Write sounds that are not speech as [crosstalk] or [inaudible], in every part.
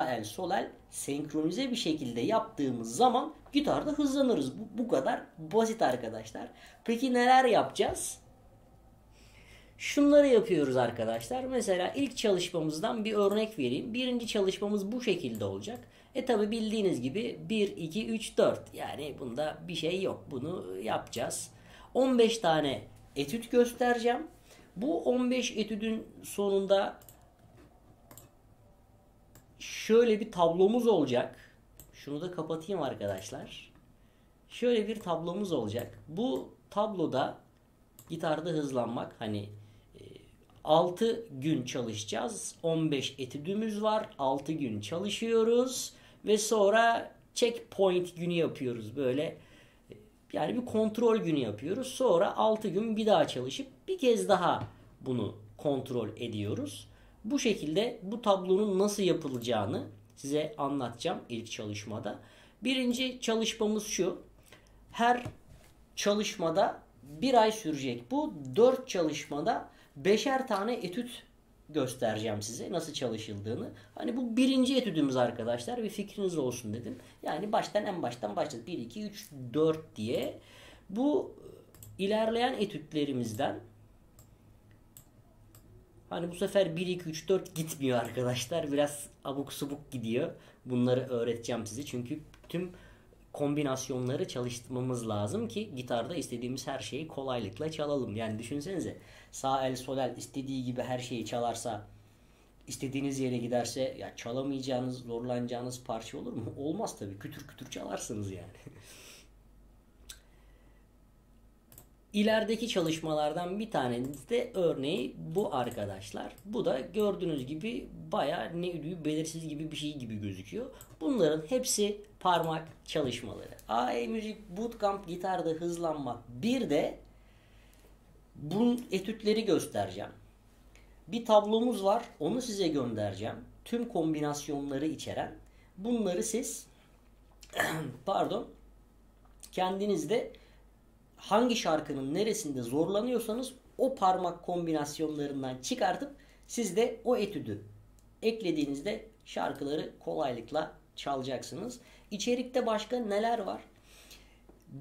el sol el senkronize bir şekilde yaptığımız zaman gitarda hızlanırız. Bu, bu kadar basit arkadaşlar. Peki neler yapacağız? Şunları yapıyoruz arkadaşlar. Mesela ilk çalışmamızdan bir örnek vereyim. Birinci çalışmamız bu şekilde olacak. E tabi bildiğiniz gibi 1, 2, 3, 4. Yani bunda bir şey yok. Bunu yapacağız. 15 tane etüt göstereceğim. Bu 15 etüdün sonunda şöyle bir tablomuz olacak. Şunu da kapatayım arkadaşlar. Şöyle bir tablomuz olacak. Bu tabloda gitarda hızlanmak hani 6 e, gün çalışacağız. 15 etüdümüz var. 6 gün çalışıyoruz ve sonra checkpoint günü yapıyoruz. Böyle e, yani bir kontrol günü yapıyoruz. Sonra 6 gün bir daha çalışıp bir kez daha bunu kontrol ediyoruz. Bu şekilde bu tablonun nasıl yapılacağını size anlatacağım ilk çalışmada. Birinci çalışmamız şu. Her çalışmada bir ay sürecek. Bu dört çalışmada beşer tane etüt göstereceğim size nasıl çalışıldığını. Hani bu birinci etüdümüz arkadaşlar bir fikriniz olsun dedim. Yani baştan en baştan başladık. 1, 2, 3, 4 diye. Bu ilerleyen etütlerimizden Hani bu sefer 1, 2, 3, 4 gitmiyor arkadaşlar. Biraz abuk subuk gidiyor. Bunları öğreteceğim size. Çünkü tüm kombinasyonları çalıştırmamız lazım ki gitarda istediğimiz her şeyi kolaylıkla çalalım. Yani düşünsenize sağ el sol el istediği gibi her şeyi çalarsa istediğiniz yere giderse ya çalamayacağınız, zorlanacağınız parça olur mu? Olmaz tabii. Kütür kütür çalarsınız yani. [laughs] İlerideki çalışmalardan bir tanesi de örneği bu arkadaşlar. Bu da gördüğünüz gibi baya ne ürüğü belirsiz gibi bir şey gibi gözüküyor. Bunların hepsi parmak çalışmaları. AE Müzik Bootcamp gitarda hızlanma. Bir de bunun etütleri göstereceğim. Bir tablomuz var. Onu size göndereceğim. Tüm kombinasyonları içeren. Bunları siz [clears throat] pardon kendinizde hangi şarkının neresinde zorlanıyorsanız o parmak kombinasyonlarından çıkartıp siz de o etüdü eklediğinizde şarkıları kolaylıkla çalacaksınız. İçerikte başka neler var?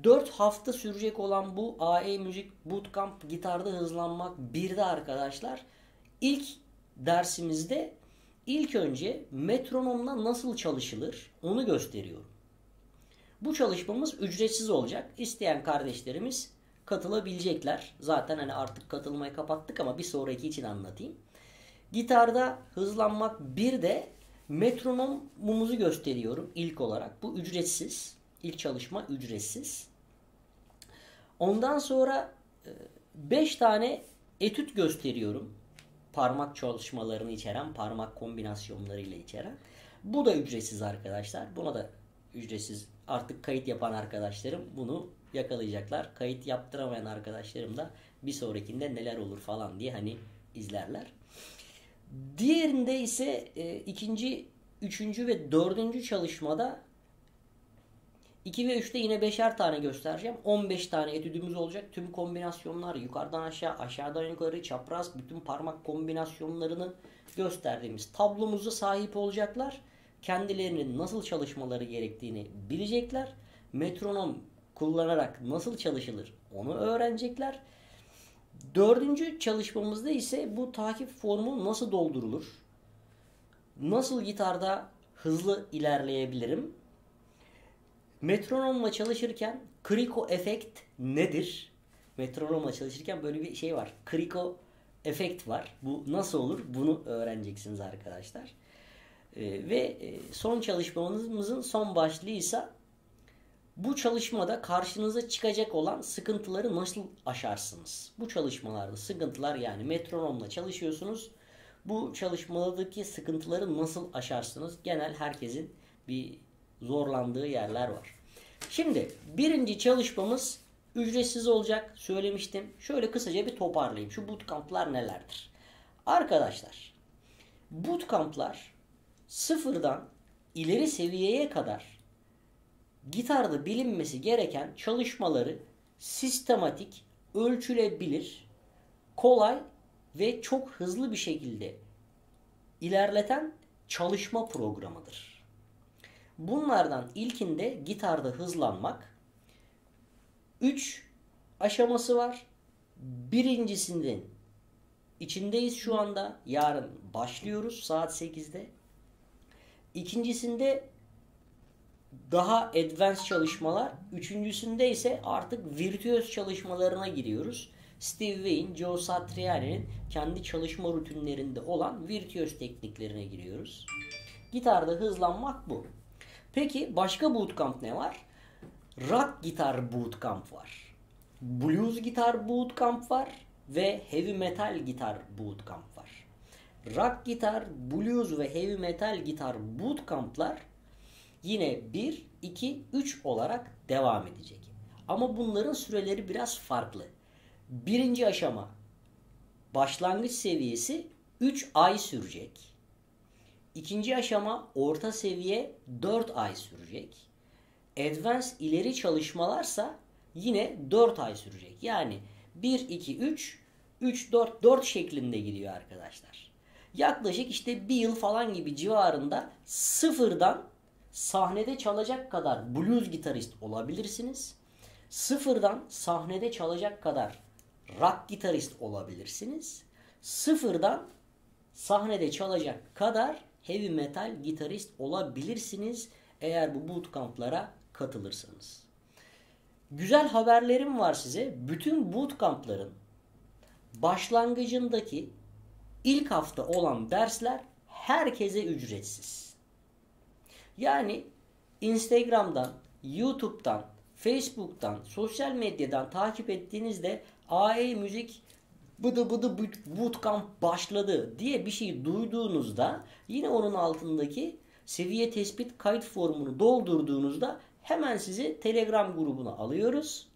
4 hafta sürecek olan bu AE Müzik Bootcamp gitarda hızlanmak bir de arkadaşlar ilk dersimizde ilk önce metronomla nasıl çalışılır onu gösteriyorum. Bu çalışmamız ücretsiz olacak. İsteyen kardeşlerimiz katılabilecekler. Zaten hani artık katılmayı kapattık ama bir sonraki için anlatayım. Gitarda hızlanmak bir de metronomumuzu gösteriyorum ilk olarak. Bu ücretsiz. İlk çalışma ücretsiz. Ondan sonra 5 e, tane etüt gösteriyorum. Parmak çalışmalarını içeren, parmak kombinasyonlarıyla içeren. Bu da ücretsiz arkadaşlar. Buna da ücretsiz artık kayıt yapan arkadaşlarım bunu yakalayacaklar. Kayıt yaptıramayan arkadaşlarım da bir sonrakinde neler olur falan diye hani izlerler. Diğerinde ise e, ikinci, üçüncü ve dördüncü çalışmada 2 ve 3'te yine beşer tane göstereceğim. 15 tane etüdümüz olacak. Tüm kombinasyonlar yukarıdan aşağı, aşağıdan yukarı, çapraz bütün parmak kombinasyonlarını gösterdiğimiz tablomuza sahip olacaklar kendilerinin nasıl çalışmaları gerektiğini bilecekler. Metronom kullanarak nasıl çalışılır onu öğrenecekler. Dördüncü çalışmamızda ise bu takip formu nasıl doldurulur? Nasıl gitarda hızlı ilerleyebilirim? Metronomla çalışırken kriko efekt nedir? Metronomla çalışırken böyle bir şey var. Kriko efekt var. Bu nasıl olur? Bunu öğreneceksiniz arkadaşlar. E, ve son çalışmamızın son başlığı ise bu çalışmada karşınıza çıkacak olan sıkıntıları nasıl aşarsınız? Bu çalışmalarda sıkıntılar yani metronomla çalışıyorsunuz. Bu çalışmadaki sıkıntıları nasıl aşarsınız? Genel herkesin bir zorlandığı yerler var. Şimdi birinci çalışmamız ücretsiz olacak söylemiştim. Şöyle kısaca bir toparlayayım. Şu bootcamp'lar nelerdir? Arkadaşlar bootcamp'lar sıfırdan ileri seviyeye kadar gitarda bilinmesi gereken çalışmaları sistematik, ölçülebilir, kolay ve çok hızlı bir şekilde ilerleten çalışma programıdır. Bunlardan ilkinde gitarda hızlanmak 3 aşaması var. Birincisinde içindeyiz şu anda. Yarın başlıyoruz saat 8'de. İkincisinde daha advanced çalışmalar. Üçüncüsünde ise artık virtüöz çalışmalarına giriyoruz. Steve Wayne, Joe Satriani'nin kendi çalışma rutinlerinde olan virtüöz tekniklerine giriyoruz. Gitarda hızlanmak bu. Peki başka bootcamp ne var? Rock gitar bootcamp var. Blues gitar bootcamp var ve heavy metal gitar bootcamp. Rock gitar, blues ve heavy metal gitar bootcamp'lar yine 1, 2, 3 olarak devam edecek. Ama bunların süreleri biraz farklı. Birinci aşama başlangıç seviyesi 3 ay sürecek. İkinci aşama orta seviye 4 ay sürecek. Advanced ileri çalışmalarsa yine 4 ay sürecek. Yani 1, 2, 3, 3, 4, 4 şeklinde gidiyor arkadaşlar. Yaklaşık işte bir yıl falan gibi civarında sıfırdan sahnede çalacak kadar blues gitarist olabilirsiniz. Sıfırdan sahnede çalacak kadar rock gitarist olabilirsiniz. Sıfırdan sahnede çalacak kadar heavy metal gitarist olabilirsiniz eğer bu bootcamp'lara katılırsanız. Güzel haberlerim var size. Bütün bootcamp'ların başlangıcındaki ilk hafta olan dersler herkese ücretsiz. Yani Instagram'dan, YouTube'dan, Facebook'tan, sosyal medyadan takip ettiğinizde AE Müzik bıdı bıdı bootcamp başladı diye bir şey duyduğunuzda yine onun altındaki seviye tespit kayıt formunu doldurduğunuzda hemen sizi Telegram grubuna alıyoruz.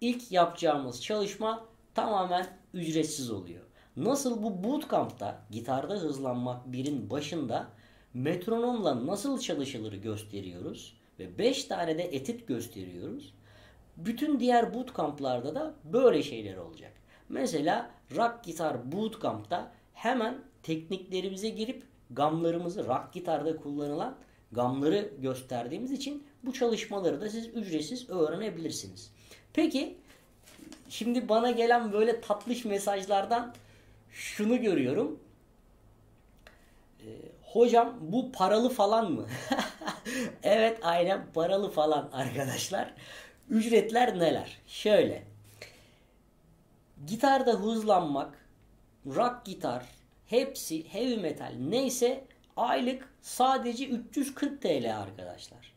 İlk yapacağımız çalışma tamamen ücretsiz oluyor. Nasıl bu bootcamp'ta gitarda hızlanmak birin başında metronomla nasıl çalışılır gösteriyoruz ve 5 tane de etit gösteriyoruz. Bütün diğer bootcamp'larda da böyle şeyler olacak. Mesela rock gitar bootcamp'ta hemen tekniklerimize girip gamlarımızı rock gitarda kullanılan gamları gösterdiğimiz için bu çalışmaları da siz ücretsiz öğrenebilirsiniz. Peki şimdi bana gelen böyle tatlış mesajlardan şunu görüyorum. Ee, hocam bu paralı falan mı? [laughs] evet aynen paralı falan arkadaşlar. Ücretler neler? Şöyle. Gitarda hızlanmak, rock gitar, hepsi heavy metal neyse aylık sadece 340 TL arkadaşlar.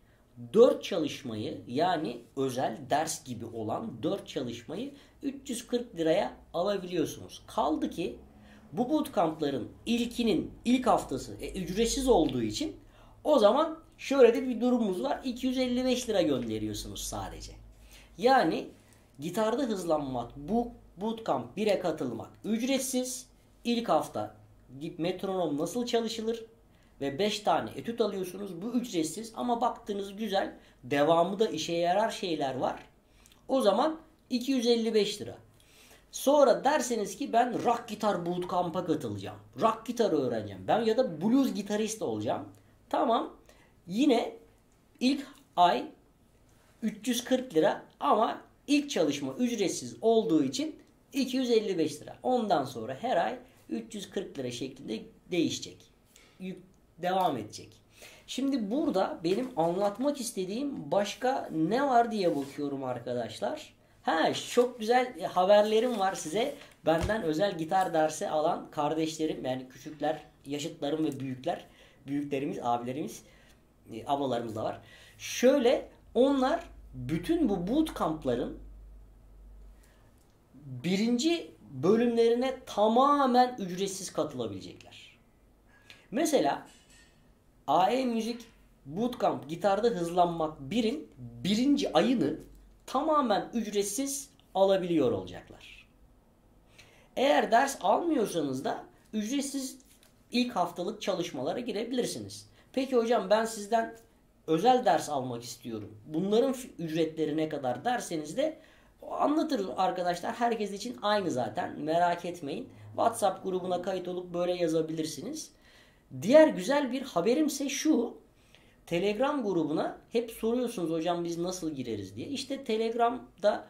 4 çalışmayı yani özel ders gibi olan 4 çalışmayı 340 liraya alabiliyorsunuz. Kaldı ki bu bootcamp'ların ilkinin ilk haftası e, ücretsiz olduğu için o zaman şöyle de bir durumumuz var. 255 lira gönderiyorsunuz sadece. Yani gitarda hızlanmak, bu bootcamp 1'e katılmak ücretsiz. İlk hafta metronom nasıl çalışılır ve 5 tane etüt alıyorsunuz. Bu ücretsiz ama baktığınız güzel devamı da işe yarar şeyler var. O zaman 255 lira. Sonra derseniz ki ben rock gitar bootcamp'a katılacağım. Rock gitar öğreneceğim. Ben ya da blues gitarist olacağım. Tamam. Yine ilk ay 340 lira ama ilk çalışma ücretsiz olduğu için 255 lira. Ondan sonra her ay 340 lira şeklinde değişecek. Devam edecek. Şimdi burada benim anlatmak istediğim başka ne var diye bakıyorum arkadaşlar. Ha çok güzel haberlerim var size. Benden özel gitar dersi alan kardeşlerim yani küçükler, yaşıtlarım ve büyükler, büyüklerimiz, abilerimiz, e, ablalarımız da var. Şöyle onlar bütün bu bootcamp'ların birinci bölümlerine tamamen ücretsiz katılabilecekler. Mesela AE Müzik Bootcamp gitarda hızlanmak birin birinci ayını tamamen ücretsiz alabiliyor olacaklar. Eğer ders almıyorsanız da ücretsiz ilk haftalık çalışmalara girebilirsiniz. Peki hocam ben sizden özel ders almak istiyorum. Bunların ücretleri ne kadar derseniz de anlatırız arkadaşlar. Herkes için aynı zaten. Merak etmeyin. WhatsApp grubuna kayıt olup böyle yazabilirsiniz. Diğer güzel bir haberimse şu. Telegram grubuna hep soruyorsunuz hocam biz nasıl gireriz diye. İşte Telegram'da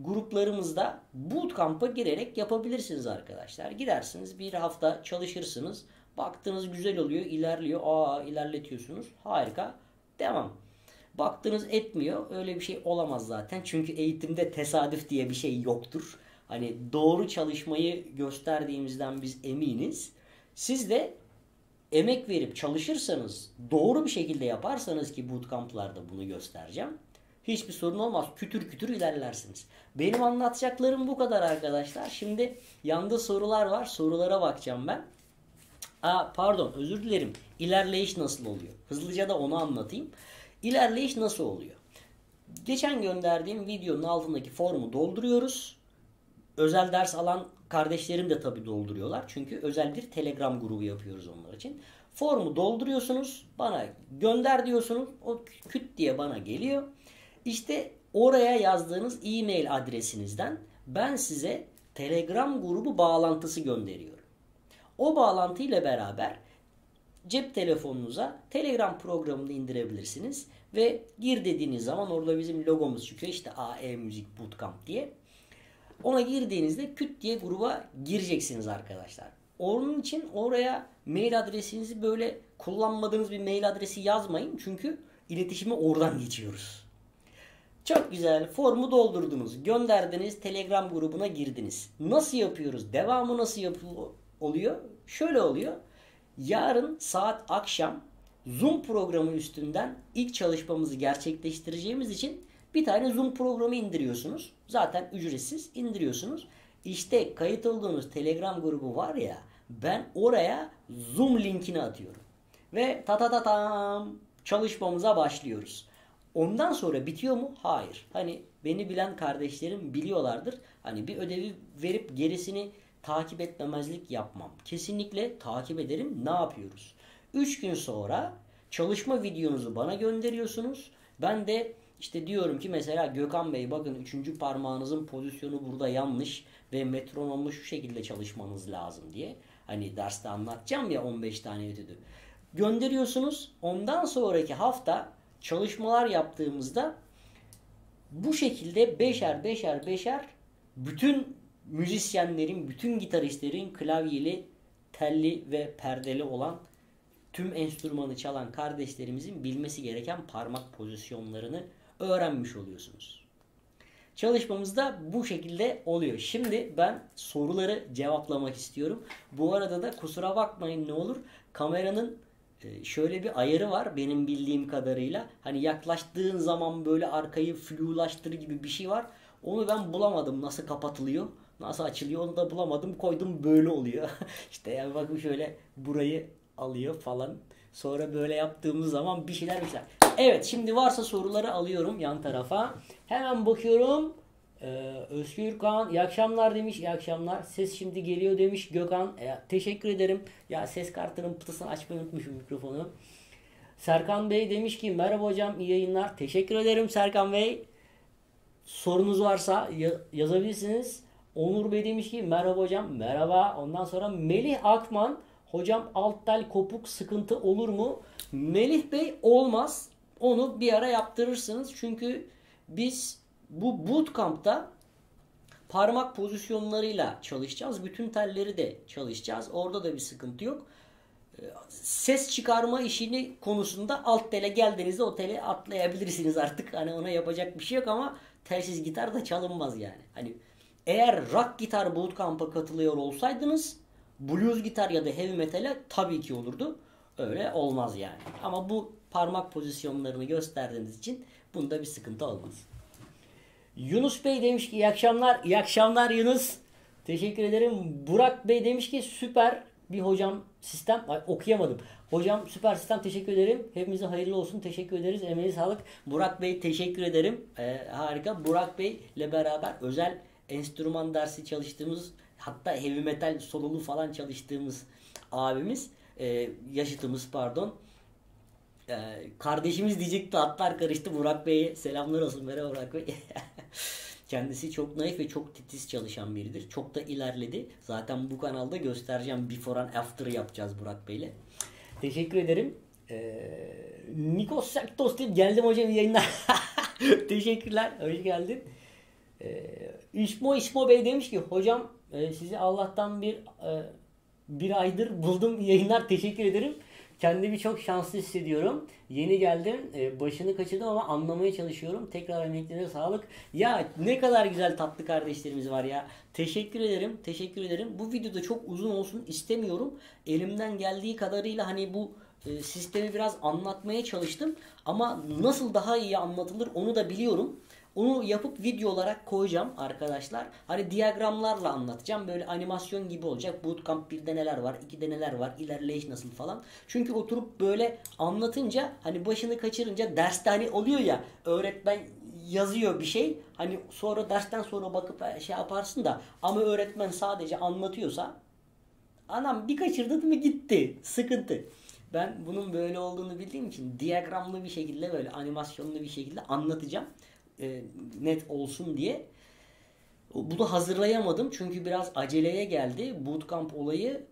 gruplarımızda bootcamp'a girerek yapabilirsiniz arkadaşlar. Gidersiniz bir hafta çalışırsınız. Baktınız güzel oluyor, ilerliyor. Aa ilerletiyorsunuz. Harika. Devam. Baktınız etmiyor. Öyle bir şey olamaz zaten. Çünkü eğitimde tesadüf diye bir şey yoktur. Hani doğru çalışmayı gösterdiğimizden biz eminiz. Siz de emek verip çalışırsanız, doğru bir şekilde yaparsanız ki bootcamp'larda bunu göstereceğim. Hiçbir sorun olmaz. Kütür kütür ilerlersiniz. Benim anlatacaklarım bu kadar arkadaşlar. Şimdi yanda sorular var. Sorulara bakacağım ben. Aa, pardon özür dilerim. İlerleyiş nasıl oluyor? Hızlıca da onu anlatayım. İlerleyiş nasıl oluyor? Geçen gönderdiğim videonun altındaki formu dolduruyoruz. Özel ders alan kardeşlerim de tabii dolduruyorlar. Çünkü özel bir Telegram grubu yapıyoruz onlar için. Formu dolduruyorsunuz. Bana gönder diyorsunuz. O küt diye bana geliyor. İşte oraya yazdığınız e-mail adresinizden ben size Telegram grubu bağlantısı gönderiyorum. O bağlantı ile beraber cep telefonunuza Telegram programını indirebilirsiniz. Ve gir dediğiniz zaman orada bizim logomuz çıkıyor. İşte AE Müzik Bootcamp diye. Ona girdiğinizde küt diye gruba gireceksiniz arkadaşlar. Onun için oraya mail adresinizi böyle kullanmadığınız bir mail adresi yazmayın. Çünkü iletişimi oradan geçiyoruz. Çok güzel. Formu doldurdunuz. Gönderdiniz. Telegram grubuna girdiniz. Nasıl yapıyoruz? Devamı nasıl yapılıyor? Şöyle oluyor. Yarın saat akşam Zoom programı üstünden ilk çalışmamızı gerçekleştireceğimiz için bir tane Zoom programı indiriyorsunuz. Zaten ücretsiz indiriyorsunuz. İşte kayıt olduğunuz Telegram grubu var ya ben oraya Zoom linkini atıyorum. Ve ta ta ta tam çalışmamıza başlıyoruz. Ondan sonra bitiyor mu? Hayır. Hani beni bilen kardeşlerim biliyorlardır. Hani bir ödevi verip gerisini takip etmemezlik yapmam. Kesinlikle takip ederim. Ne yapıyoruz? 3 gün sonra çalışma videonuzu bana gönderiyorsunuz. Ben de işte diyorum ki mesela Gökhan Bey bakın üçüncü parmağınızın pozisyonu burada yanlış ve metronomla şu şekilde çalışmanız lazım diye. Hani derste anlatacağım ya 15 tane etüdü. Gönderiyorsunuz. Ondan sonraki hafta çalışmalar yaptığımızda bu şekilde beşer beşer beşer bütün müzisyenlerin, bütün gitaristlerin klavyeli, telli ve perdeli olan tüm enstrümanı çalan kardeşlerimizin bilmesi gereken parmak pozisyonlarını öğrenmiş oluyorsunuz. Çalışmamızda bu şekilde oluyor. Şimdi ben soruları cevaplamak istiyorum. Bu arada da kusura bakmayın ne olur. Kameranın e, şöyle bir ayarı var benim bildiğim kadarıyla. Hani yaklaştığın zaman böyle arkayı flulaştır gibi bir şey var. Onu ben bulamadım nasıl kapatılıyor. Nasıl açılıyor onu da bulamadım. Koydum böyle oluyor. [laughs] işte yani bakın şöyle burayı alıyor falan. Sonra böyle yaptığımız zaman bir şeyler bir şeyler. Evet şimdi varsa soruları alıyorum yan tarafa. Hemen bakıyorum. Ee, Özgür Kaan iyi akşamlar demiş. İyi akşamlar. Ses şimdi geliyor demiş Gökhan. E, teşekkür ederim. Ya ses kartının pıtısını açmayı unutmuşum mikrofonu. Serkan Bey demiş ki merhaba hocam iyi yayınlar. Teşekkür ederim Serkan Bey. Sorunuz varsa yazabilirsiniz. Onur Bey demiş ki merhaba hocam. Merhaba. Ondan sonra Melih Akman hocam alt tel kopuk sıkıntı olur mu? Melih Bey olmaz. Onu bir ara yaptırırsınız. Çünkü biz bu bootcamp'ta parmak pozisyonlarıyla çalışacağız. Bütün telleri de çalışacağız. Orada da bir sıkıntı yok. Ses çıkarma işini konusunda alt tele geldiğinizde o tele atlayabilirsiniz artık. Hani ona yapacak bir şey yok ama telsiz gitar da çalınmaz yani. Hani eğer rock gitar bootcamp'a katılıyor olsaydınız blues gitar ya da heavy metal'e tabii ki olurdu. Öyle olmaz yani. Ama bu parmak pozisyonlarını gösterdiğiniz için bunda bir sıkıntı olmaz. Yunus Bey demiş ki iyi akşamlar. İyi akşamlar Yunus. Teşekkür ederim. Burak Bey demiş ki süper bir hocam sistem. Ay, okuyamadım. Hocam süper sistem teşekkür ederim. Hepimize hayırlı olsun. Teşekkür ederiz. Emeği sağlık. Burak Bey teşekkür ederim. Ee, harika. Burak Bey ile beraber özel enstrüman dersi çalıştığımız hatta heavy metal solulu falan çalıştığımız abimiz e, yaşıtımız pardon e, kardeşimiz diyecekti hatlar karıştı Burak Bey'e selamlar olsun merhaba Burak Bey [laughs] Kendisi çok naif ve çok titiz çalışan biridir. Çok da ilerledi. Zaten bu kanalda göstereceğim before and after yapacağız Burak Bey'le. Teşekkür ederim. Ee, Nikos Saktos geldim hocam yayınlar. [laughs] Teşekkürler. Hoş geldin. Ee, İsmo İsmo Bey demiş ki hocam e, sizi Allah'tan bir e, bir aydır buldum yayınlar teşekkür ederim. Kendimi çok şanslı hissediyorum. Yeni geldim. E, başını kaçırdım ama anlamaya çalışıyorum. Tekrar emeklerine sağlık. Ya ne kadar güzel tatlı kardeşlerimiz var ya. Teşekkür ederim. Teşekkür ederim. Bu videoda çok uzun olsun istemiyorum. Elimden geldiği kadarıyla hani bu e, sistemi biraz anlatmaya çalıştım. Ama nasıl daha iyi anlatılır onu da biliyorum. Onu yapıp video olarak koyacağım arkadaşlar. Hani diyagramlarla anlatacağım. Böyle animasyon gibi olacak. Bootcamp 1'de neler var, 2'de neler var, ilerleyiş nasıl falan. Çünkü oturup böyle anlatınca hani başını kaçırınca derste hani oluyor ya öğretmen yazıyor bir şey. Hani sonra dersten sonra bakıp şey yaparsın da ama öğretmen sadece anlatıyorsa anam bir kaçırdı mı gitti. Sıkıntı. Ben bunun böyle olduğunu bildiğim için diyagramlı bir şekilde böyle animasyonlu bir şekilde anlatacağım e, net olsun diye. Bunu hazırlayamadım çünkü biraz aceleye geldi. Bootcamp olayı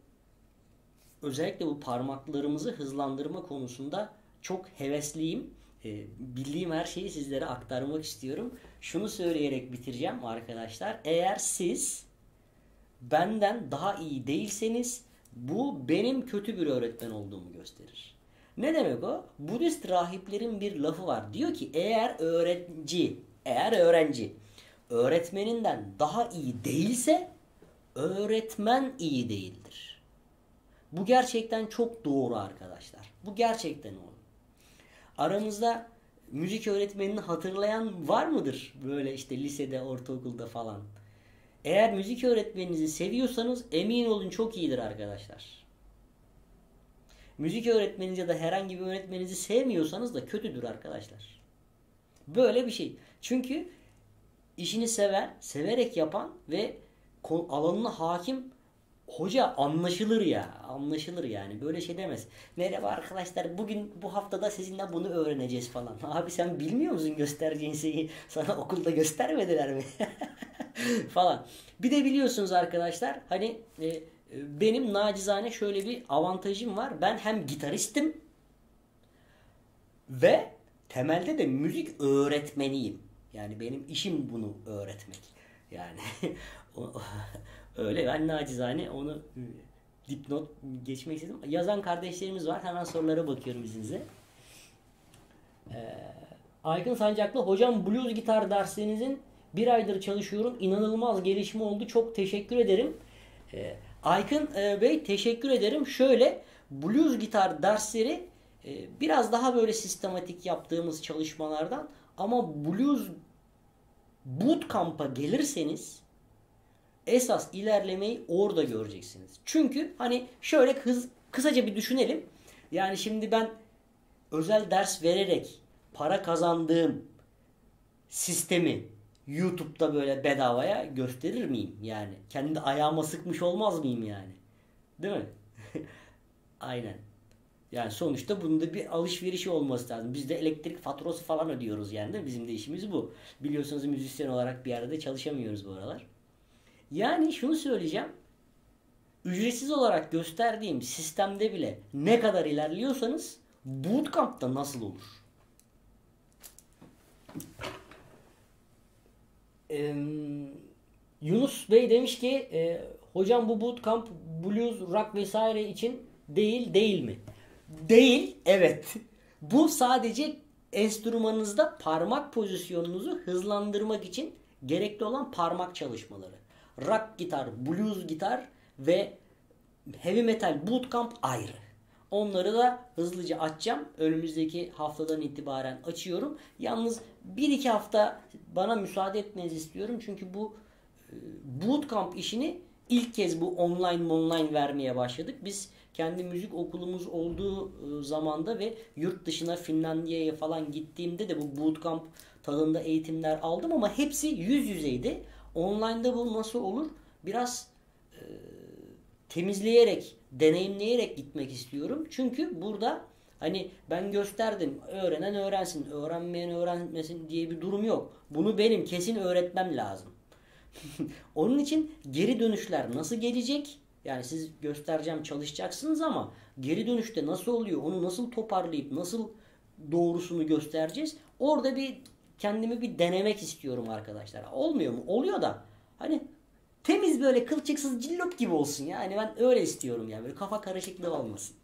özellikle bu parmaklarımızı hızlandırma konusunda çok hevesliyim. E, bildiğim her şeyi sizlere aktarmak istiyorum. Şunu söyleyerek bitireceğim arkadaşlar. Eğer siz benden daha iyi değilseniz bu benim kötü bir öğretmen olduğumu gösterir. Ne demek o? Budist rahiplerin bir lafı var. Diyor ki eğer öğrenci, eğer öğrenci öğretmeninden daha iyi değilse öğretmen iyi değildir. Bu gerçekten çok doğru arkadaşlar. Bu gerçekten doğru. Aramızda müzik öğretmenini hatırlayan var mıdır? Böyle işte lisede, ortaokulda falan. Eğer müzik öğretmeninizi seviyorsanız emin olun çok iyidir arkadaşlar müzik öğretmeniniz ya da herhangi bir öğretmeninizi sevmiyorsanız da kötüdür arkadaşlar. Böyle bir şey. Çünkü işini sever, severek yapan ve alanına hakim hoca anlaşılır ya. Anlaşılır yani. Böyle şey demez. Merhaba arkadaşlar bugün bu haftada sizinle bunu öğreneceğiz falan. [laughs] Abi sen bilmiyor musun göstereceğin şeyi sana okulda göstermediler mi? [laughs] falan. Bir de biliyorsunuz arkadaşlar hani e, benim nacizane şöyle bir avantajım var. Ben hem gitaristim ve temelde de müzik öğretmeniyim. Yani benim işim bunu öğretmek. Yani [laughs] öyle ben nacizane onu dipnot geçmek istedim. Yazan kardeşlerimiz var. Hemen sorulara bakıyorum izninizle. Ee, Aykın Sancaklı hocam blues gitar derslerinizin bir aydır çalışıyorum. İnanılmaz gelişme oldu. Çok teşekkür ederim. Ee, Aykın e, Bey teşekkür ederim. Şöyle blues gitar dersleri e, biraz daha böyle sistematik yaptığımız çalışmalardan ama blues bootcamp'a gelirseniz esas ilerlemeyi orada göreceksiniz. Çünkü hani şöyle kız, kısaca bir düşünelim. Yani şimdi ben özel ders vererek para kazandığım sistemi YouTube'da böyle bedavaya gösterir miyim yani? Kendi ayağıma sıkmış olmaz mıyım yani? Değil mi? [laughs] Aynen. Yani sonuçta bunda bir alışverişi olması lazım. Biz de elektrik faturası falan ödüyoruz yani mi? Bizim de işimiz bu. Biliyorsunuz müzisyen olarak bir yerde çalışamıyoruz bu aralar. Yani şunu söyleyeceğim. Ücretsiz olarak gösterdiğim sistemde bile ne kadar ilerliyorsanız bootcamp'ta nasıl olur? Ee, Yunus Bey demiş ki e, hocam bu bootcamp blues, rock vesaire için değil değil mi? Değil evet. Bu sadece enstrümanınızda parmak pozisyonunuzu hızlandırmak için gerekli olan parmak çalışmaları. Rock gitar, blues gitar ve heavy metal bootcamp ayrı. Onları da hızlıca açacağım. Önümüzdeki haftadan itibaren açıyorum. Yalnız bir iki hafta bana müsaade etmenizi istiyorum. Çünkü bu e, bootcamp işini ilk kez bu online online vermeye başladık. Biz kendi müzik okulumuz olduğu e, zamanda ve yurt dışına Finlandiya'ya falan gittiğimde de bu bootcamp tadında eğitimler aldım ama hepsi yüz yüzeydi. Online'da bu nasıl olur? Biraz temizleyerek, deneyimleyerek gitmek istiyorum. Çünkü burada Hani ben gösterdim. Öğrenen öğrensin. Öğrenmeyen öğrenmesin diye bir durum yok. Bunu benim kesin öğretmem lazım. [laughs] Onun için geri dönüşler nasıl gelecek? Yani siz göstereceğim çalışacaksınız ama geri dönüşte nasıl oluyor? Onu nasıl toparlayıp nasıl doğrusunu göstereceğiz? Orada bir kendimi bir denemek istiyorum arkadaşlar. Olmuyor mu? Oluyor da hani temiz böyle kılçıksız cillop gibi olsun ya. Hani ben öyle istiyorum yani. Böyle kafa karışıklığı olmasın.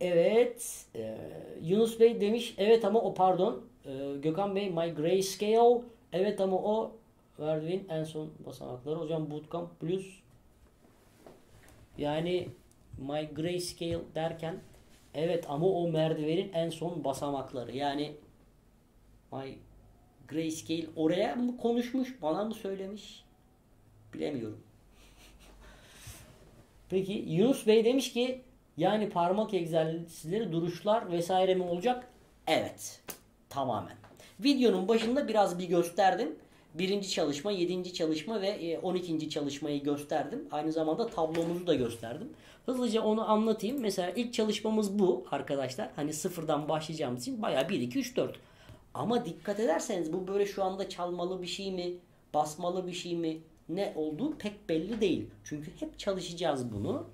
Evet. E, Yunus Bey demiş evet ama o pardon. E, Gökhan Bey my grayscale evet ama o Verdiğin en son basamakları. Hocam Bootcamp Plus yani My Grayscale derken evet ama o merdivenin en son basamakları. Yani My Grayscale oraya mı konuşmuş, bana mı söylemiş? Bilemiyorum. Peki Yunus Bey demiş ki yani parmak egzersizleri, duruşlar vesaire mi olacak? Evet. Tamamen. Videonun başında biraz bir gösterdim birinci çalışma, yedinci çalışma ve 12. E, çalışmayı gösterdim. Aynı zamanda tablomuzu da gösterdim. Hızlıca onu anlatayım. Mesela ilk çalışmamız bu arkadaşlar. Hani sıfırdan başlayacağımız için bayağı 1, 2, 3, 4. Ama dikkat ederseniz bu böyle şu anda çalmalı bir şey mi? Basmalı bir şey mi? Ne olduğu pek belli değil. Çünkü hep çalışacağız bunu.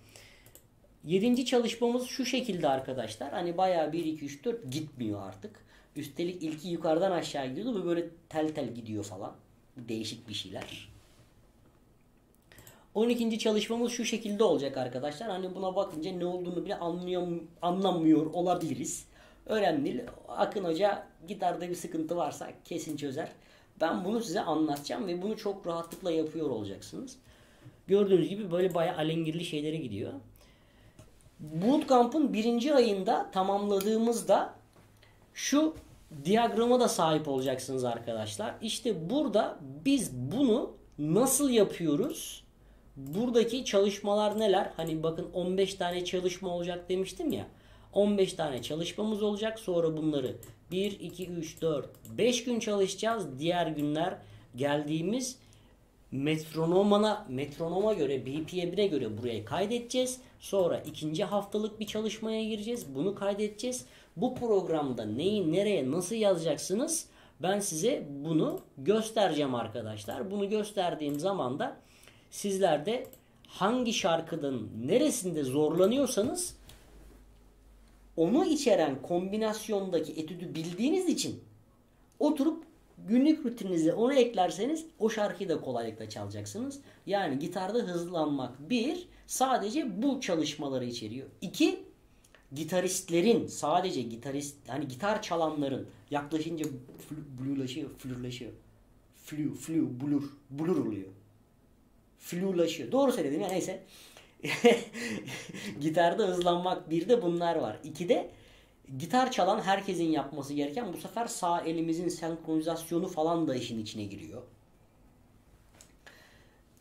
Yedinci çalışmamız şu şekilde arkadaşlar. Hani bayağı 1, 2, 3, 4 gitmiyor artık. Üstelik ilki yukarıdan aşağı gidiyordu ve böyle tel tel gidiyor falan. Değişik bir şeyler. 12. çalışmamız şu şekilde olacak arkadaşlar. Hani buna bakınca ne olduğunu bile anlıyor, anlamıyor olabiliriz. Önemli değil. Akın Hoca gitarda bir sıkıntı varsa kesin çözer. Ben bunu size anlatacağım ve bunu çok rahatlıkla yapıyor olacaksınız. Gördüğünüz gibi böyle bayağı alengirli şeylere gidiyor. Bootcamp'ın birinci ayında tamamladığımızda şu diyagrama da sahip olacaksınız arkadaşlar. İşte burada biz bunu nasıl yapıyoruz? Buradaki çalışmalar neler? Hani bakın 15 tane çalışma olacak demiştim ya. 15 tane çalışmamız olacak. Sonra bunları 1, 2, 3, 4, 5 gün çalışacağız. Diğer günler geldiğimiz metronomana, metronoma göre, BPM'ine göre buraya kaydedeceğiz. Sonra ikinci haftalık bir çalışmaya gireceğiz. Bunu kaydedeceğiz. Bu programda neyi nereye nasıl yazacaksınız? Ben size bunu göstereceğim arkadaşlar. Bunu gösterdiğim zaman da sizler de hangi şarkının neresinde zorlanıyorsanız onu içeren kombinasyondaki etüdü bildiğiniz için oturup günlük rutininize onu eklerseniz o şarkıyı da kolaylıkla çalacaksınız. Yani gitarda hızlanmak bir sadece bu çalışmaları içeriyor. İki gitaristlerin sadece gitarist hani gitar çalanların yaklaşınca blulaşıyor, flürleşiyor. Flu, flu, blur, blur oluyor. Flulaşıyor. Doğru söyledim ya neyse. [laughs] Gitarda hızlanmak bir de bunlar var. İki de gitar çalan herkesin yapması gereken bu sefer sağ elimizin senkronizasyonu falan da işin içine giriyor.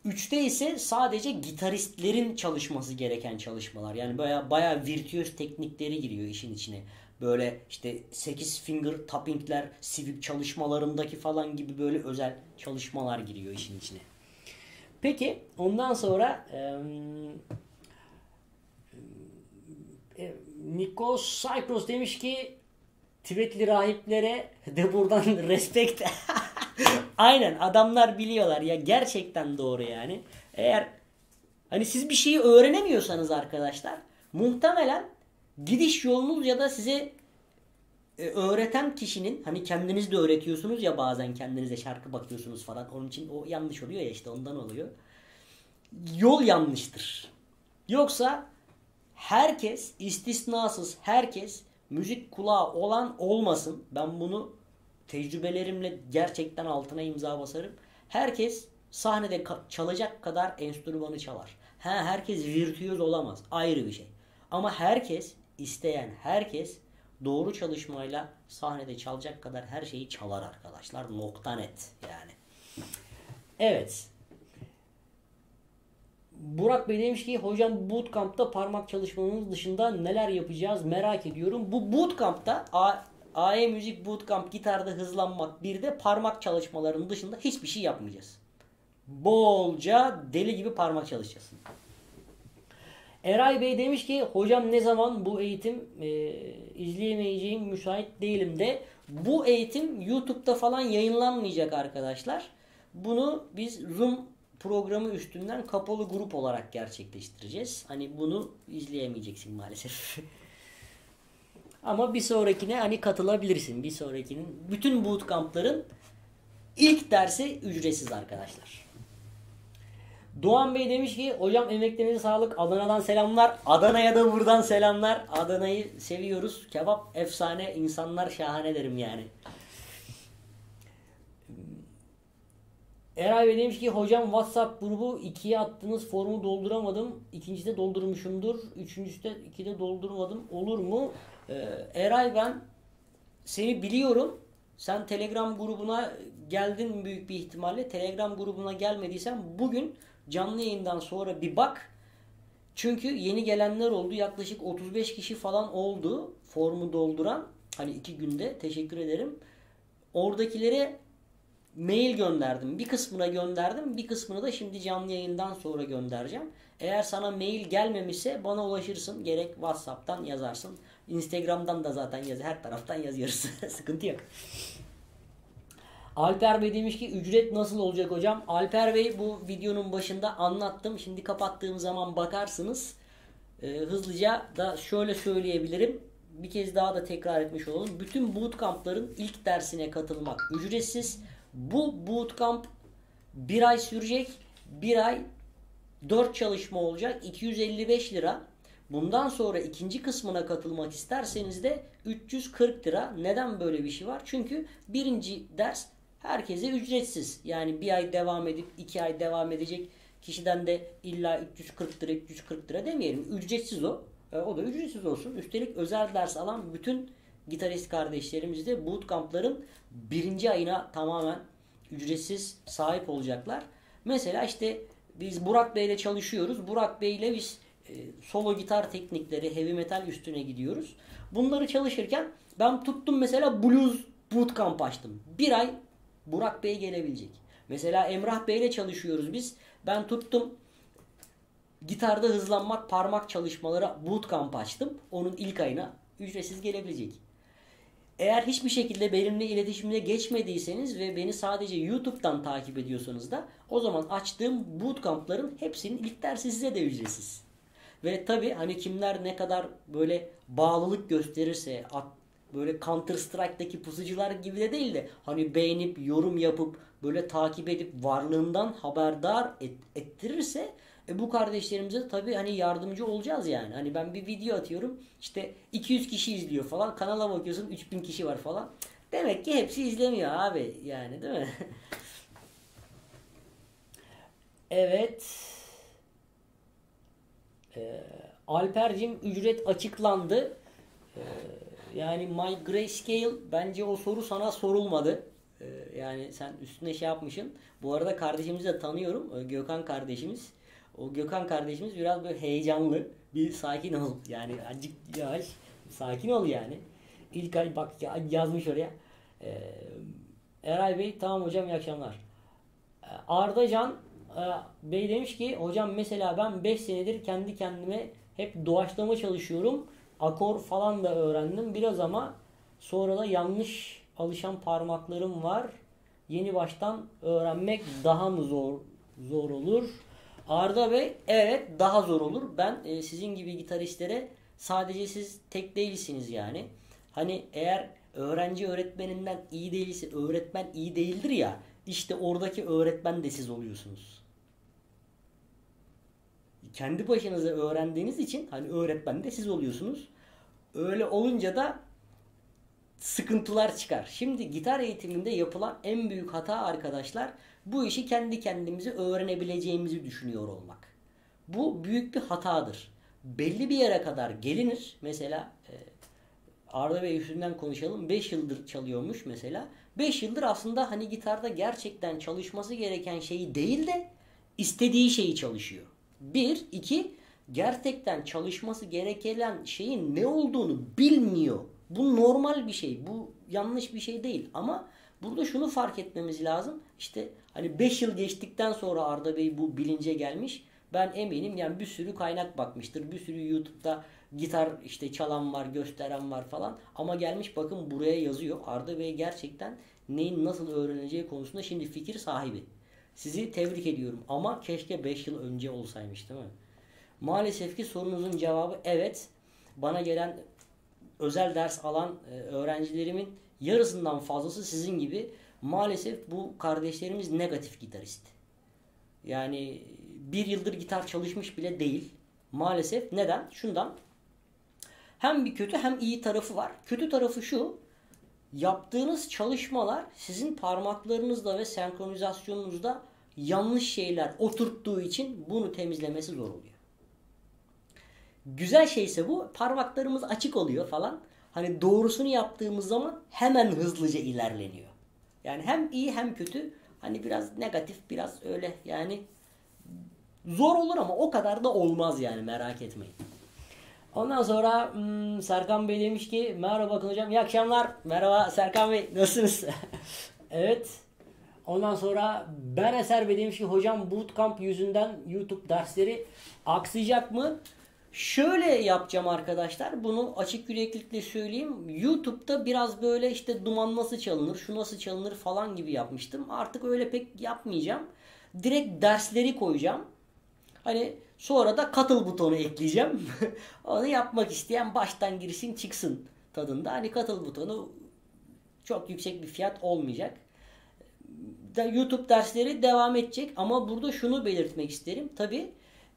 Üçte ise sadece gitaristlerin çalışması gereken çalışmalar. Yani baya baya virtüöz teknikleri giriyor işin içine. Böyle işte 8 finger tappingler, sivik çalışmalarındaki falan gibi böyle özel çalışmalar giriyor işin içine. Peki ondan sonra e, Nikos Cypros demiş ki Tibetli rahiplere de buradan [laughs] respekt [laughs] Aynen adamlar biliyorlar ya gerçekten doğru yani. Eğer hani siz bir şeyi öğrenemiyorsanız arkadaşlar muhtemelen gidiş yolunuz ya da size e, öğreten kişinin hani kendiniz de öğretiyorsunuz ya bazen kendinize şarkı bakıyorsunuz falan onun için o yanlış oluyor ya işte ondan oluyor. Yol yanlıştır. Yoksa herkes istisnasız herkes müzik kulağı olan olmasın. Ben bunu tecrübelerimle gerçekten altına imza basarım. Herkes sahnede çalacak kadar enstrümanı çalar. Ha, herkes virtüöz olamaz. Ayrı bir şey. Ama herkes, isteyen herkes doğru çalışmayla sahnede çalacak kadar her şeyi çalar arkadaşlar. Nokta net yani. Evet. Burak Bey demiş ki hocam bootcamp'ta parmak çalışmanın dışında neler yapacağız merak ediyorum. Bu bootcamp'ta AE Müzik Bootcamp gitarda hızlanmak bir de parmak çalışmalarının dışında hiçbir şey yapmayacağız. Bolca deli gibi parmak çalışacağız. Eray Bey demiş ki hocam ne zaman bu eğitim e, izleyemeyeceğim müsait değilim de bu eğitim YouTube'da falan yayınlanmayacak arkadaşlar. Bunu biz Zoom programı üstünden kapalı grup olarak gerçekleştireceğiz. Hani bunu izleyemeyeceksin maalesef. [laughs] Ama bir sonrakine hani katılabilirsin. Bir sonrakinin bütün bootcamp'ların ilk dersi ücretsiz arkadaşlar. Doğan Bey demiş ki hocam emeklerinize sağlık. Adana'dan selamlar. Adana'ya da buradan selamlar. Adana'yı seviyoruz. Kebap efsane. insanlar şahane derim yani. Eray Bey demiş ki hocam WhatsApp grubu ikiye attınız formu dolduramadım. İkincide doldurmuşumdur. Üçüncüsü de ikide doldurmadım. Olur mu? Ee, Eray ben seni biliyorum. Sen Telegram grubuna geldin büyük bir ihtimalle. Telegram grubuna gelmediysen bugün canlı yayından sonra bir bak. Çünkü yeni gelenler oldu. Yaklaşık 35 kişi falan oldu formu dolduran. Hani iki günde. Teşekkür ederim. Oradakilere mail gönderdim. Bir kısmına gönderdim. Bir kısmını da şimdi canlı yayından sonra göndereceğim. Eğer sana mail gelmemişse bana ulaşırsın. Gerek WhatsApp'tan yazarsın. Instagram'dan da zaten yaz. Her taraftan yazıyoruz. [laughs] Sıkıntı yok. Alper Bey demiş ki ücret nasıl olacak hocam? Alper Bey bu videonun başında anlattım. Şimdi kapattığım zaman bakarsınız. Ee, hızlıca da şöyle söyleyebilirim. Bir kez daha da tekrar etmiş olalım. Bütün bootcamp'ların ilk dersine katılmak ücretsiz. Bu bootcamp bir ay sürecek. Bir ay 4 çalışma olacak. 255 lira. Bundan sonra ikinci kısmına katılmak isterseniz de 340 lira. Neden böyle bir şey var? Çünkü birinci ders herkese ücretsiz. Yani bir ay devam edip iki ay devam edecek kişiden de illa 340 lira 340 lira demeyelim. Ücretsiz o. E, o da ücretsiz olsun. Üstelik özel ders alan bütün gitarist kardeşlerimiz de bootcamp'ların birinci ayına tamamen ücretsiz sahip olacaklar. Mesela işte biz Burak Bey ile çalışıyoruz. Burak Bey ile biz e, solo gitar teknikleri, heavy metal üstüne gidiyoruz. Bunları çalışırken ben tuttum mesela blues bootcamp açtım. Bir ay Burak Bey gelebilecek. Mesela Emrah Bey ile çalışıyoruz biz. Ben tuttum gitarda hızlanmak parmak çalışmaları bootcamp açtım. Onun ilk ayına ücretsiz gelebilecek. Eğer hiçbir şekilde benimle iletişimine geçmediyseniz ve beni sadece YouTube'dan takip ediyorsanız da o zaman açtığım bootcamp'ların hepsinin ilk dersi size de ücretsiz. Ve tabi hani kimler ne kadar böyle bağlılık gösterirse böyle Counter Strike'daki pusucular gibi de değil de hani beğenip yorum yapıp böyle takip edip varlığından haberdar et, ettirirse e bu kardeşlerimize tabi hani yardımcı olacağız yani. Hani ben bir video atıyorum işte 200 kişi izliyor falan kanala bakıyorsun 3000 kişi var falan. Demek ki hepsi izlemiyor abi yani değil mi? [laughs] evet. Ee, Alper'cim ücret açıklandı. Ee, yani My Grayscale bence o soru sana sorulmadı. Ee, yani sen üstüne şey yapmışsın. Bu arada kardeşimizi de tanıyorum. Ee, Gökhan kardeşimiz. O Gökhan kardeşimiz biraz böyle heyecanlı. Bir sakin ol. Yani azıcık yavaş. Sakin ol yani. İlk ay bak ya, yazmış oraya. Ee, Eray Bey tamam hocam iyi akşamlar. Ee, Arda Can e, Bey demiş ki hocam mesela ben 5 senedir kendi kendime hep doğaçlama çalışıyorum. Akor falan da öğrendim biraz ama sonra da yanlış alışan parmaklarım var. Yeni baştan öğrenmek daha mı zor zor olur? Arda Bey evet daha zor olur. Ben e, sizin gibi gitaristlere sadece siz tek değilsiniz yani. Hani eğer öğrenci öğretmeninden iyi değilse öğretmen iyi değildir ya işte oradaki öğretmen de siz oluyorsunuz. Kendi başınıza öğrendiğiniz için hani öğretmen de siz oluyorsunuz. Öyle olunca da sıkıntılar çıkar. Şimdi gitar eğitiminde yapılan en büyük hata arkadaşlar bu işi kendi kendimize öğrenebileceğimizi düşünüyor olmak. Bu büyük bir hatadır. Belli bir yere kadar gelinir. Mesela e, Arda Bey üstünden konuşalım. 5 yıldır çalıyormuş mesela. 5 yıldır aslında hani gitarda gerçekten çalışması gereken şeyi değil de istediği şeyi çalışıyor. Bir, iki, gerçekten çalışması gereken şeyin ne olduğunu bilmiyor. Bu normal bir şey. Bu yanlış bir şey değil. Ama burada şunu fark etmemiz lazım. İşte hani 5 yıl geçtikten sonra Arda Bey bu bilince gelmiş. Ben eminim yani bir sürü kaynak bakmıştır. Bir sürü YouTube'da gitar işte çalan var, gösteren var falan. Ama gelmiş bakın buraya yazıyor. Arda Bey gerçekten neyin nasıl öğreneceği konusunda şimdi fikir sahibi. Sizi tebrik ediyorum ama keşke 5 yıl önce olsaymış değil mi? Maalesef ki sorunuzun cevabı evet. Bana gelen özel ders alan e, öğrencilerimin yarısından fazlası sizin gibi maalesef bu kardeşlerimiz negatif gitarist. Yani bir yıldır gitar çalışmış bile değil. Maalesef. Neden? Şundan. Hem bir kötü hem iyi tarafı var. Kötü tarafı şu. Yaptığınız çalışmalar sizin parmaklarınızda ve senkronizasyonunuzda yanlış şeyler oturttuğu için bunu temizlemesi zor oluyor. Güzel şeyse bu parmaklarımız açık oluyor falan. Hani doğrusunu yaptığımız zaman hemen hızlıca ilerleniyor. Yani hem iyi hem kötü. Hani biraz negatif biraz öyle yani zor olur ama o kadar da olmaz yani merak etmeyin. Ondan sonra hmm, Serkan Bey demiş ki merhaba bakın hocam iyi akşamlar. Merhaba Serkan Bey nasılsınız? [laughs] evet. Ondan sonra ben Eser Bey demiş ki hocam bootcamp yüzünden YouTube dersleri aksayacak mı? Şöyle yapacağım arkadaşlar. Bunu açık yüreklilikle söyleyeyim. YouTube'da biraz böyle işte duman nasıl çalınır, şu nasıl çalınır falan gibi yapmıştım. Artık öyle pek yapmayacağım. Direkt dersleri koyacağım. Hani sonra da katıl butonu ekleyeceğim. [laughs] Onu yapmak isteyen baştan girsin çıksın tadında. Hani katıl butonu çok yüksek bir fiyat olmayacak. YouTube dersleri devam edecek ama burada şunu belirtmek isterim. Tabi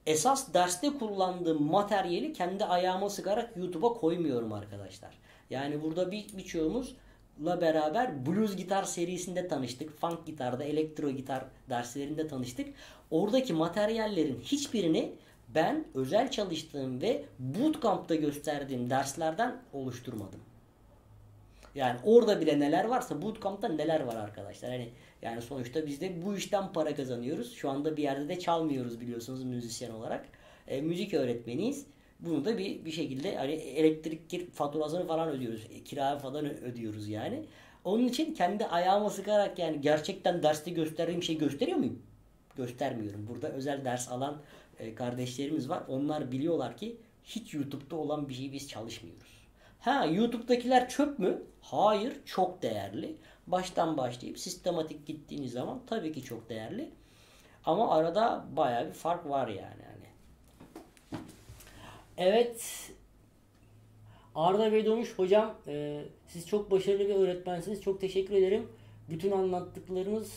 esas derste kullandığım materyali kendi ayağıma sıkarak YouTube'a koymuyorum arkadaşlar. Yani burada bir birçoğumuzla beraber blues gitar serisinde tanıştık. Funk gitarda, elektro gitar derslerinde tanıştık. Oradaki materyallerin hiçbirini ben özel çalıştığım ve bootcamp'ta gösterdiğim derslerden oluşturmadım. Yani orada bile neler varsa bootcamp'ta neler var arkadaşlar. Hani yani sonuçta biz de bu işten para kazanıyoruz. Şu anda bir yerde de çalmıyoruz biliyorsunuz müzisyen olarak. E, müzik öğretmeniyiz. Bunu da bir bir şekilde hani elektrik faturasını falan ödüyoruz. E, kira falan ödüyoruz yani. Onun için kendi ayağıma sıkarak yani gerçekten derste gösterdiğim şey gösteriyor muyum? Göstermiyorum. Burada özel ders alan e, kardeşlerimiz var. Onlar biliyorlar ki hiç YouTube'da olan bir şey biz çalışmıyoruz. Ha YouTube'dakiler çöp mü? Hayır, çok değerli. Baştan başlayıp sistematik gittiğiniz zaman tabii ki çok değerli. Ama arada baya bir fark var yani. Evet. Arda Bey Doğmuş hocam e, siz çok başarılı bir öğretmensiniz. Çok teşekkür ederim. Bütün anlattıklarınız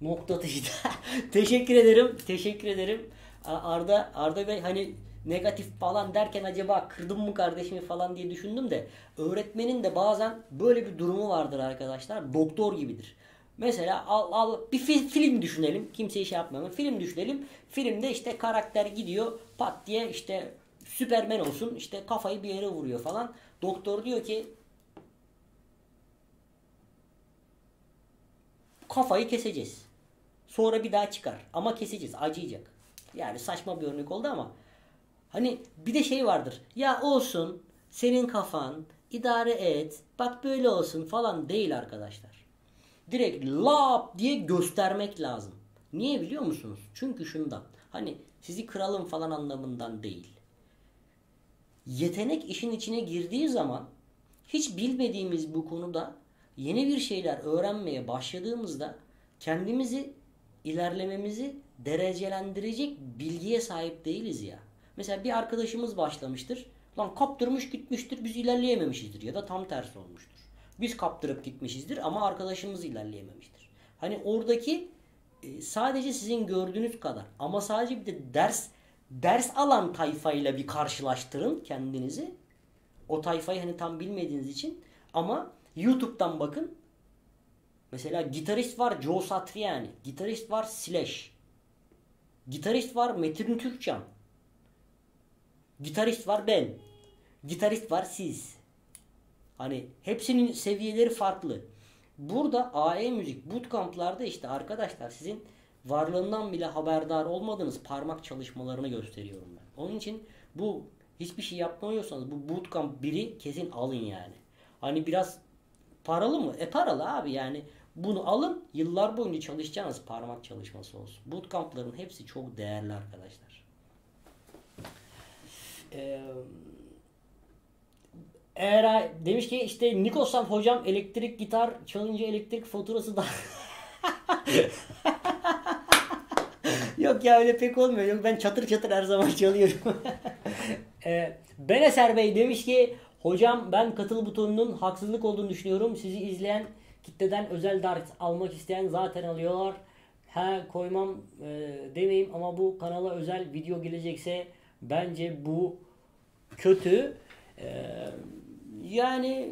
nokta atışıydı. [laughs] teşekkür ederim. Teşekkür ederim. Arda Arda Bey hani negatif falan derken acaba kırdım mı kardeşimi falan diye düşündüm de öğretmenin de bazen böyle bir durumu vardır arkadaşlar. Doktor gibidir. Mesela al, al bir fi, film düşünelim. Kimseyi şey yapmayalım. Film düşünelim. Filmde işte karakter gidiyor pat diye işte Süpermen olsun işte kafayı bir yere vuruyor falan. Doktor diyor ki kafayı keseceğiz. Sonra bir daha çıkar. Ama keseceğiz. Acıyacak. Yani saçma bir örnek oldu ama Hani bir de şey vardır. Ya olsun senin kafan idare et bak böyle olsun falan değil arkadaşlar. Direkt lap diye göstermek lazım. Niye biliyor musunuz? Çünkü şundan. Hani sizi kralım falan anlamından değil. Yetenek işin içine girdiği zaman hiç bilmediğimiz bu konuda yeni bir şeyler öğrenmeye başladığımızda kendimizi ilerlememizi derecelendirecek bilgiye sahip değiliz ya. Mesela bir arkadaşımız başlamıştır. Lan kaptırmış gitmiştir biz ilerleyememişizdir ya da tam tersi olmuştur. Biz kaptırıp gitmişizdir ama arkadaşımız ilerleyememiştir. Hani oradaki e, sadece sizin gördüğünüz kadar ama sadece bir de ders ders alan tayfayla bir karşılaştırın kendinizi. O tayfayı hani tam bilmediğiniz için ama YouTube'dan bakın. Mesela gitarist var Joe Satriani. Gitarist var Slash. Gitarist var Metin Türkcan. Gitarist var ben. Gitarist var siz. Hani hepsinin seviyeleri farklı. Burada AE müzik bootcamp'larda işte arkadaşlar sizin varlığından bile haberdar olmadığınız parmak çalışmalarını gösteriyorum ben. Onun için bu hiçbir şey yapmıyorsanız bu bootcamp biri kesin alın yani. Hani biraz paralı mı? E paralı abi yani. Bunu alın yıllar boyunca çalışacağınız parmak çalışması olsun. Bootcamp'ların hepsi çok değerli arkadaşlar. Ee, eğer demiş ki işte Nikos'tan hocam elektrik gitar çalınca elektrik faturası da [laughs] [laughs] Yok ya öyle pek olmuyor. Yok ben çatır çatır her zaman [laughs] çalıyorum. [laughs] ee, Beneser Bey demiş ki hocam ben katıl butonunun haksızlık olduğunu düşünüyorum. Sizi izleyen kitleden özel ders almak isteyen zaten alıyorlar. Ha koymam e, demeyeyim ama bu kanala özel video gelecekse bence bu kötü. Ee, yani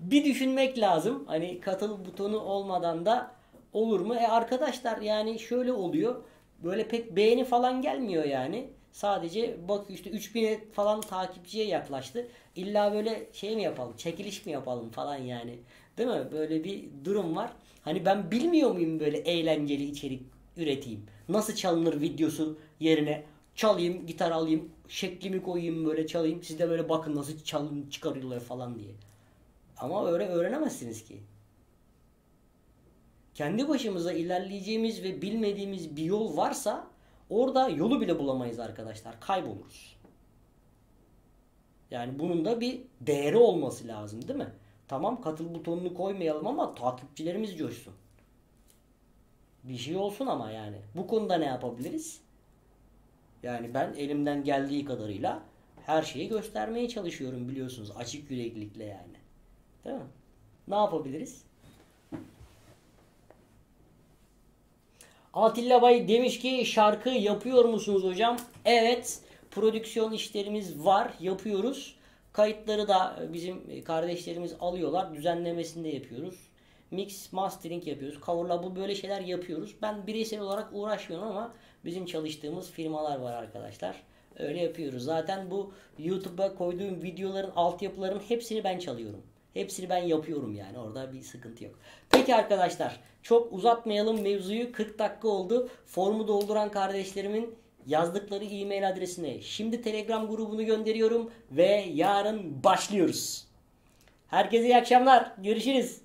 bir düşünmek lazım. Hani katıl butonu olmadan da olur mu? E arkadaşlar yani şöyle oluyor. Böyle pek beğeni falan gelmiyor yani. Sadece bak işte 3000'e falan takipçiye yaklaştı. İlla böyle şey mi yapalım? Çekiliş mi yapalım falan yani. Değil mi? Böyle bir durum var. Hani ben bilmiyor muyum böyle eğlenceli içerik üreteyim? Nasıl çalınır videosu yerine çalayım, gitar alayım, şeklimi koyayım böyle çalayım. Siz de böyle bakın nasıl çalın çıkarıyorlar falan diye. Ama öyle öğrenemezsiniz ki. Kendi başımıza ilerleyeceğimiz ve bilmediğimiz bir yol varsa orada yolu bile bulamayız arkadaşlar. Kayboluruz. Yani bunun da bir değeri olması lazım değil mi? Tamam katıl butonunu koymayalım ama takipçilerimiz coşsun. Bir şey olsun ama yani. Bu konuda ne yapabiliriz? Yani ben elimden geldiği kadarıyla her şeyi göstermeye çalışıyorum biliyorsunuz. Açık yüreklilikle yani. Değil mi? Ne yapabiliriz? Atilla Bay demiş ki şarkı yapıyor musunuz hocam? Evet. Prodüksiyon işlerimiz var. Yapıyoruz. Kayıtları da bizim kardeşlerimiz alıyorlar. Düzenlemesini de yapıyoruz. Mix, mastering yapıyoruz. Coverla bu böyle şeyler yapıyoruz. Ben bireysel olarak uğraşmıyorum ama bizim çalıştığımız firmalar var arkadaşlar. Öyle yapıyoruz. Zaten bu YouTube'a koyduğum videoların altyapıların hepsini ben çalıyorum. Hepsini ben yapıyorum yani. Orada bir sıkıntı yok. Peki arkadaşlar çok uzatmayalım mevzuyu. 40 dakika oldu. Formu dolduran kardeşlerimin yazdıkları e-mail adresine şimdi Telegram grubunu gönderiyorum ve yarın başlıyoruz. Herkese iyi akşamlar. Görüşürüz.